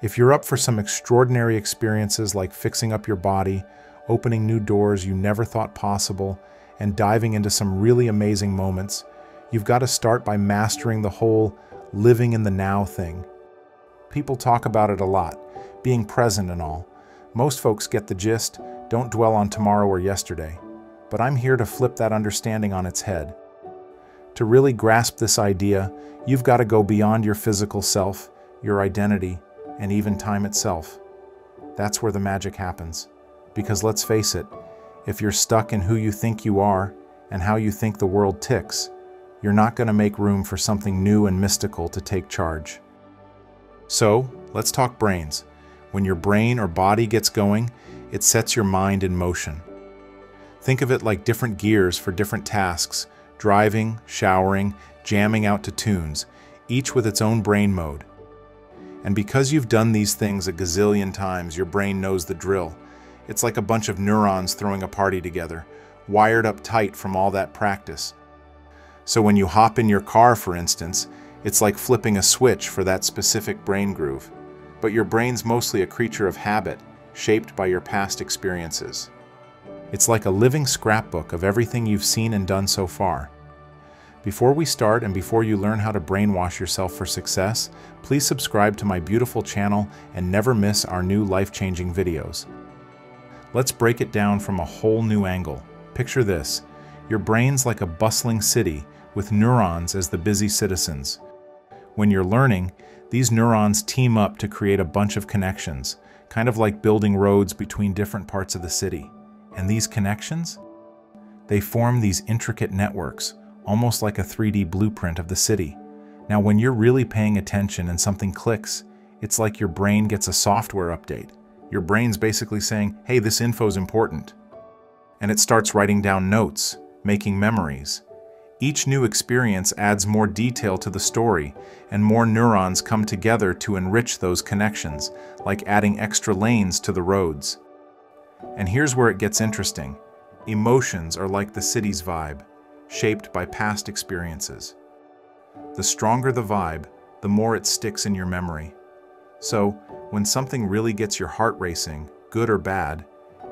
If you're up for some extraordinary experiences like fixing up your body, opening new doors you never thought possible, and diving into some really amazing moments, you've got to start by mastering the whole living in the now thing. People talk about it a lot, being present and all. Most folks get the gist, don't dwell on tomorrow or yesterday. But I'm here to flip that understanding on its head. To really grasp this idea, you've got to go beyond your physical self, your identity, and even time itself. That's where the magic happens. Because let's face it, if you're stuck in who you think you are and how you think the world ticks, you're not going to make room for something new and mystical to take charge. So, let's talk brains. When your brain or body gets going, it sets your mind in motion. Think of it like different gears for different tasks driving, showering, jamming out to tunes, each with its own brain mode. And because you've done these things a gazillion times, your brain knows the drill. It's like a bunch of neurons throwing a party together, wired up tight from all that practice. So when you hop in your car, for instance, it's like flipping a switch for that specific brain groove. But your brain's mostly a creature of habit, shaped by your past experiences. It's like a living scrapbook of everything you've seen and done so far. Before we start and before you learn how to brainwash yourself for success, please subscribe to my beautiful channel and never miss our new life-changing videos. Let's break it down from a whole new angle. Picture this. Your brain's like a bustling city with neurons as the busy citizens. When you're learning, these neurons team up to create a bunch of connections, kind of like building roads between different parts of the city. And these connections? They form these intricate networks, almost like a 3D blueprint of the city. Now, when you're really paying attention and something clicks, it's like your brain gets a software update. Your brain's basically saying, hey, this info's important. And it starts writing down notes, making memories. Each new experience adds more detail to the story, and more neurons come together to enrich those connections, like adding extra lanes to the roads. And here's where it gets interesting. Emotions are like the city's vibe shaped by past experiences. The stronger the vibe, the more it sticks in your memory. So, when something really gets your heart racing, good or bad,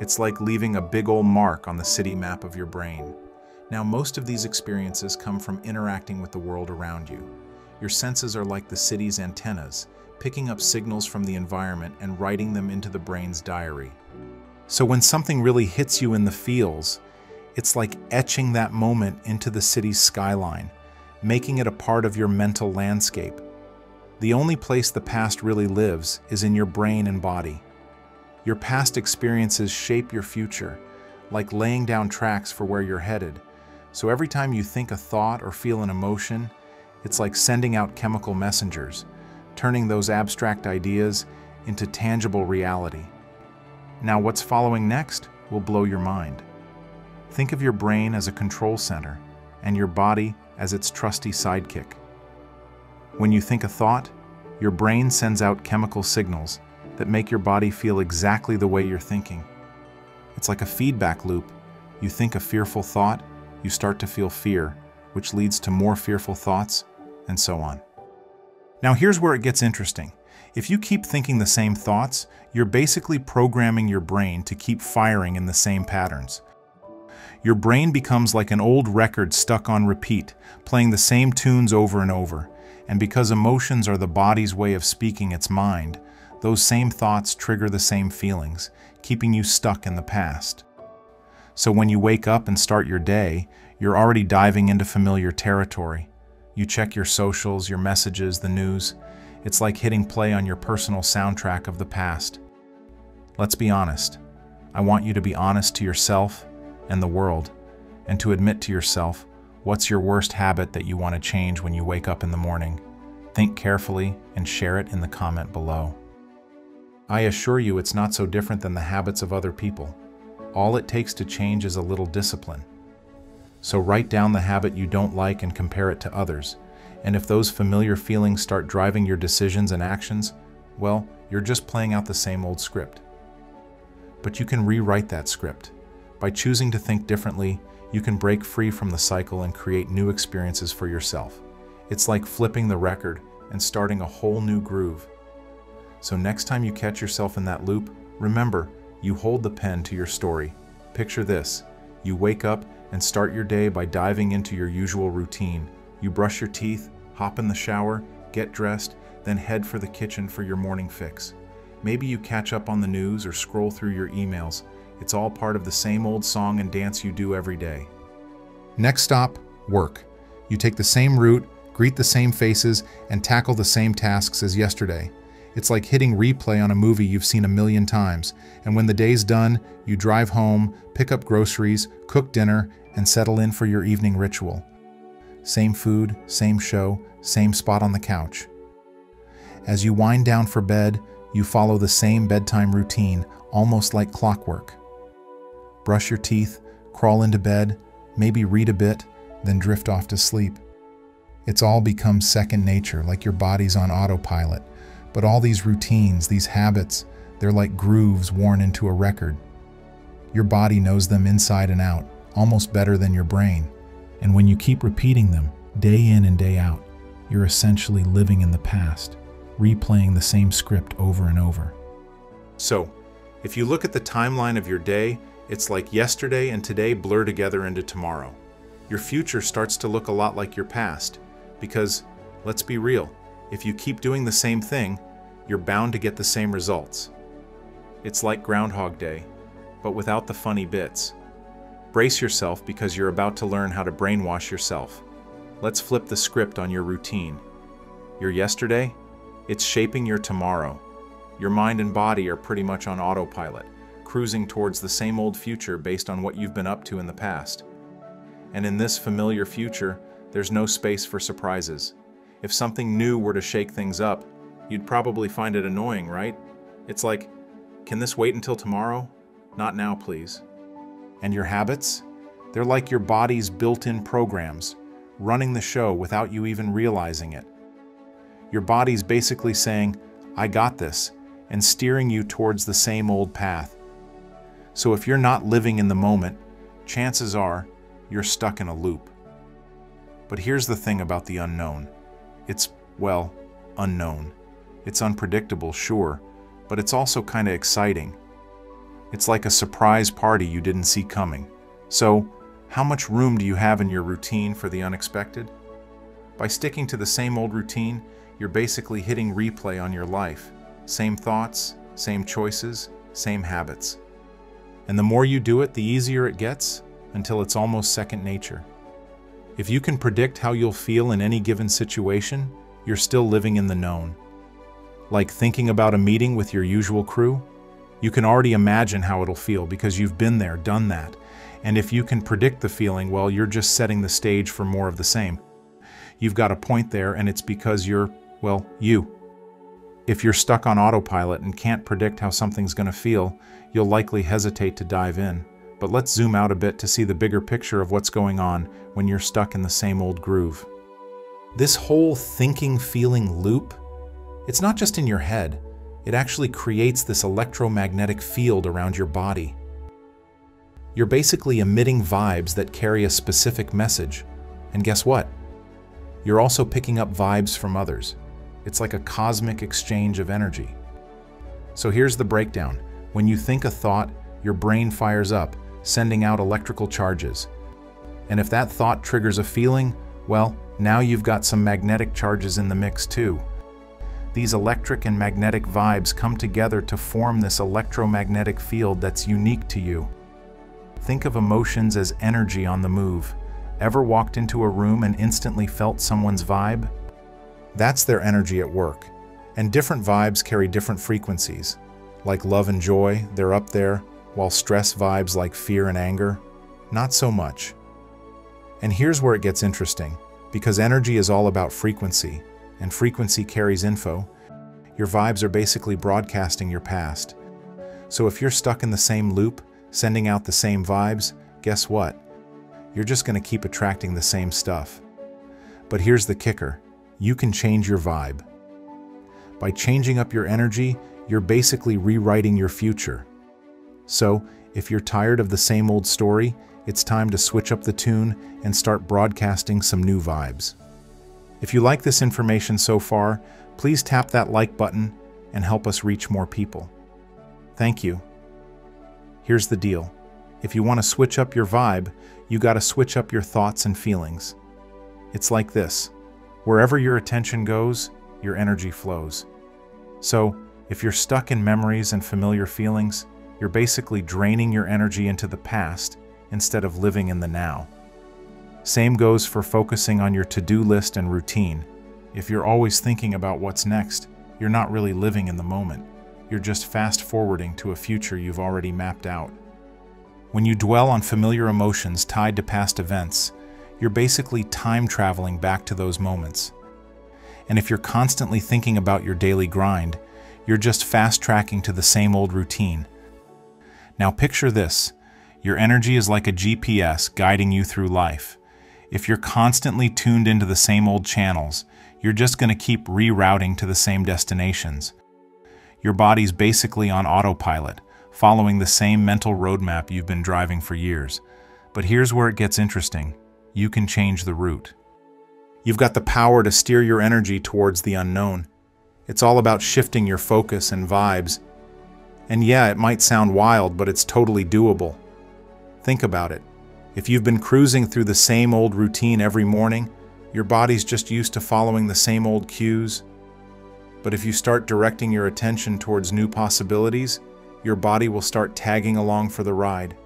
it's like leaving a big old mark on the city map of your brain. Now, most of these experiences come from interacting with the world around you. Your senses are like the city's antennas, picking up signals from the environment and writing them into the brain's diary. So when something really hits you in the feels, it's like etching that moment into the city's skyline, making it a part of your mental landscape. The only place the past really lives is in your brain and body. Your past experiences shape your future, like laying down tracks for where you're headed. So every time you think a thought or feel an emotion, it's like sending out chemical messengers, turning those abstract ideas into tangible reality. Now what's following next will blow your mind. Think of your brain as a control center and your body as its trusty sidekick. When you think a thought, your brain sends out chemical signals that make your body feel exactly the way you're thinking. It's like a feedback loop. You think a fearful thought, you start to feel fear, which leads to more fearful thoughts, and so on. Now here's where it gets interesting. If you keep thinking the same thoughts, you're basically programming your brain to keep firing in the same patterns your brain becomes like an old record stuck on repeat, playing the same tunes over and over. And because emotions are the body's way of speaking its mind, those same thoughts trigger the same feelings, keeping you stuck in the past. So when you wake up and start your day, you're already diving into familiar territory. You check your socials, your messages, the news. It's like hitting play on your personal soundtrack of the past. Let's be honest. I want you to be honest to yourself and the world, and to admit to yourself what's your worst habit that you want to change when you wake up in the morning. Think carefully and share it in the comment below. I assure you it's not so different than the habits of other people. All it takes to change is a little discipline. So write down the habit you don't like and compare it to others. And if those familiar feelings start driving your decisions and actions, well, you're just playing out the same old script. But you can rewrite that script by choosing to think differently, you can break free from the cycle and create new experiences for yourself. It's like flipping the record and starting a whole new groove. So next time you catch yourself in that loop, remember, you hold the pen to your story. Picture this. You wake up and start your day by diving into your usual routine. You brush your teeth, hop in the shower, get dressed, then head for the kitchen for your morning fix. Maybe you catch up on the news or scroll through your emails. It's all part of the same old song and dance you do every day. Next stop, work. You take the same route, greet the same faces, and tackle the same tasks as yesterday. It's like hitting replay on a movie you've seen a million times, and when the day's done, you drive home, pick up groceries, cook dinner, and settle in for your evening ritual. Same food, same show, same spot on the couch. As you wind down for bed, you follow the same bedtime routine, almost like clockwork. Brush your teeth, crawl into bed, maybe read a bit, then drift off to sleep. It's all become second nature, like your body's on autopilot. But all these routines, these habits, they're like grooves worn into a record. Your body knows them inside and out, almost better than your brain. And when you keep repeating them, day in and day out, you're essentially living in the past, replaying the same script over and over. So, if you look at the timeline of your day, it's like yesterday and today blur together into tomorrow. Your future starts to look a lot like your past, because, let's be real, if you keep doing the same thing, you're bound to get the same results. It's like Groundhog Day, but without the funny bits. Brace yourself because you're about to learn how to brainwash yourself. Let's flip the script on your routine. Your yesterday? It's shaping your tomorrow. Your mind and body are pretty much on autopilot, cruising towards the same old future based on what you've been up to in the past. And in this familiar future, there's no space for surprises. If something new were to shake things up, you'd probably find it annoying, right? It's like, can this wait until tomorrow? Not now, please. And your habits? They're like your body's built-in programs, running the show without you even realizing it. Your body's basically saying, I got this, and steering you towards the same old path. So if you're not living in the moment, chances are you're stuck in a loop. But here's the thing about the unknown. It's, well, unknown. It's unpredictable, sure, but it's also kind of exciting. It's like a surprise party you didn't see coming. So, how much room do you have in your routine for the unexpected? By sticking to the same old routine, you're basically hitting replay on your life. Same thoughts, same choices, same habits. And the more you do it, the easier it gets until it's almost second nature. If you can predict how you'll feel in any given situation, you're still living in the known. Like thinking about a meeting with your usual crew, you can already imagine how it'll feel because you've been there, done that. And if you can predict the feeling, well, you're just setting the stage for more of the same. You've got a point there, and it's because you're, well, you. If you're stuck on autopilot and can't predict how something's going to feel, you'll likely hesitate to dive in. But let's zoom out a bit to see the bigger picture of what's going on when you're stuck in the same old groove. This whole thinking feeling loop, it's not just in your head, it actually creates this electromagnetic field around your body. You're basically emitting vibes that carry a specific message. And guess what? You're also picking up vibes from others. It's like a cosmic exchange of energy. So here's the breakdown. When you think a thought, your brain fires up, sending out electrical charges. And if that thought triggers a feeling, well, now you've got some magnetic charges in the mix too. These electric and magnetic vibes come together to form this electromagnetic field that's unique to you. Think of emotions as energy on the move. Ever walked into a room and instantly felt someone's vibe? That's their energy at work. And different vibes carry different frequencies. Like love and joy, they're up there, while stress vibes like fear and anger, not so much. And here's where it gets interesting. Because energy is all about frequency, and frequency carries info, your vibes are basically broadcasting your past. So if you're stuck in the same loop, sending out the same vibes, guess what? You're just going to keep attracting the same stuff. But here's the kicker. You can change your vibe. By changing up your energy, you're basically rewriting your future. So, if you're tired of the same old story, it's time to switch up the tune and start broadcasting some new vibes. If you like this information so far, please tap that like button and help us reach more people. Thank you. Here's the deal. If you want to switch up your vibe, you got to switch up your thoughts and feelings. It's like this. Wherever your attention goes, your energy flows. So, if you're stuck in memories and familiar feelings, you're basically draining your energy into the past instead of living in the now. Same goes for focusing on your to-do list and routine. If you're always thinking about what's next, you're not really living in the moment. You're just fast-forwarding to a future you've already mapped out. When you dwell on familiar emotions tied to past events, you're basically time traveling back to those moments. And if you're constantly thinking about your daily grind, you're just fast tracking to the same old routine. Now picture this your energy is like a GPS guiding you through life. If you're constantly tuned into the same old channels, you're just going to keep rerouting to the same destinations. Your body's basically on autopilot, following the same mental roadmap you've been driving for years. But here's where it gets interesting. You can change the route. You've got the power to steer your energy towards the unknown. It's all about shifting your focus and vibes. And yeah, it might sound wild, but it's totally doable. Think about it. If you've been cruising through the same old routine every morning, your body's just used to following the same old cues. But if you start directing your attention towards new possibilities, your body will start tagging along for the ride.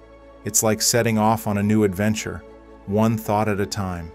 It's like setting off on a new adventure, one thought at a time.